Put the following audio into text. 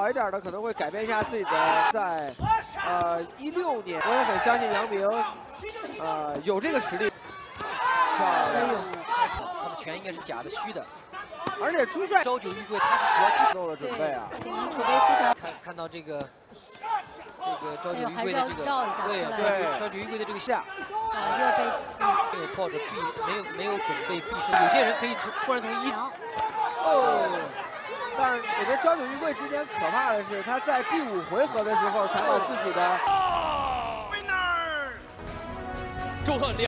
好一点的可能会改变一下自己的，在呃一六年，我也很相信杨明，呃有这个实力。漂亮，他的拳应该是假的、虚的。而且朱帅朝九玉贵，他是主要做了准备啊。储备非常。看看到这个这个朝九玉贵的这个，对对，朝九玉贵的这个下，啊，又被没有抱着避，没有没有准备避身。有些人可以从突然从一哦。但我觉得张九玉贵今天可怕的是，他在第五回合的时候才把自己的。祝贺两。